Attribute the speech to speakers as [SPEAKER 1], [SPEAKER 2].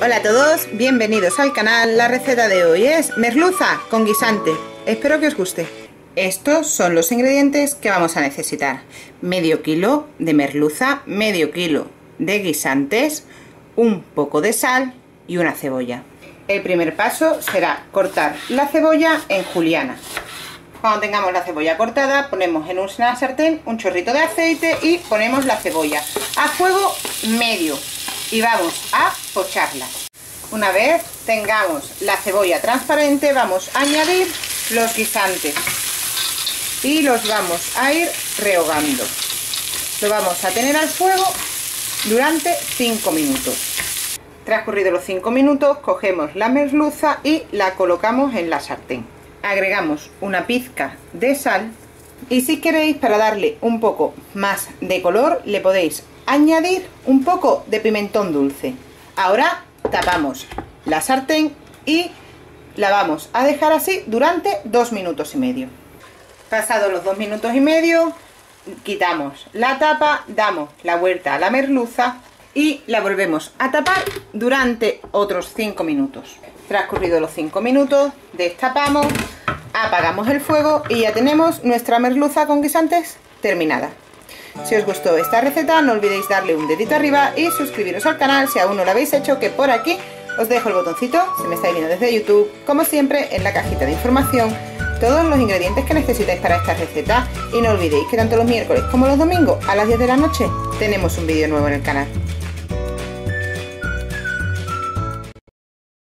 [SPEAKER 1] Hola a todos, bienvenidos al canal. La receta de hoy es merluza con guisante. Espero que os guste. Estos son los ingredientes que vamos a necesitar. Medio kilo de merluza, medio kilo de guisantes, un poco de sal y una cebolla. El primer paso será cortar la cebolla en juliana. Cuando tengamos la cebolla cortada, ponemos en una sartén un chorrito de aceite y ponemos la cebolla a fuego medio y vamos a pocharla. Una vez tengamos la cebolla transparente, vamos a añadir los guisantes y los vamos a ir rehogando. Lo vamos a tener al fuego durante 5 minutos. Transcurridos los 5 minutos, cogemos la merluza y la colocamos en la sartén agregamos una pizca de sal y si queréis para darle un poco más de color le podéis añadir un poco de pimentón dulce. Ahora tapamos la sartén y la vamos a dejar así durante dos minutos y medio. Pasados los dos minutos y medio quitamos la tapa damos la vuelta a la merluza y la volvemos a tapar durante otros 5 minutos. Transcurridos los 5 minutos destapamos apagamos el fuego y ya tenemos nuestra merluza con guisantes terminada. Si os gustó esta receta no olvidéis darle un dedito arriba y suscribiros al canal si aún no lo habéis hecho que por aquí os dejo el botoncito, se me está viendo desde YouTube, como siempre en la cajita de información. Todos los ingredientes que necesitáis para esta receta. Y no olvidéis que tanto los miércoles como los domingos a las 10 de la noche tenemos un vídeo nuevo en el canal.